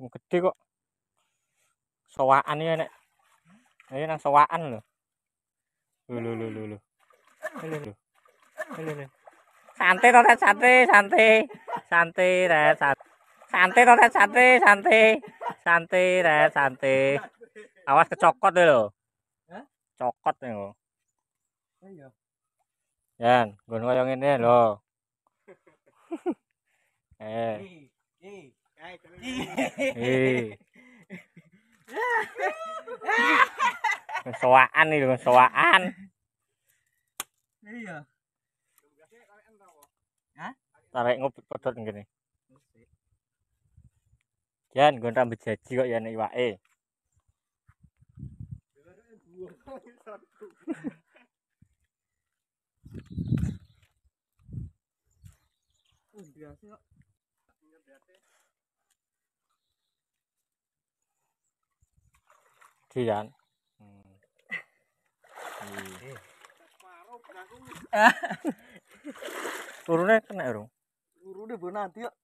Gede kok. Sowaan ya nek. Ayo nang sowaan lho. Lho lho lho lho lho. Lho lho. Santai to, Tet, santai, santai. Santai, Tet, santai. Santai to, Tet, santai, santai. Santai, Tet, santai. Awas kecokot lho. Hah? Cokot nih lho. Iya. Yan, nggon koyo ngene lho. Eh, Eh. Sowaan iki lho, sowaan. Iya. Tarik ngopi pedot ngene. Jan, nggon rambut jaji kok ya nek iwake. Oh, biasa kok. Di. Iya. Turune kena urung. Urune bo nanti kok.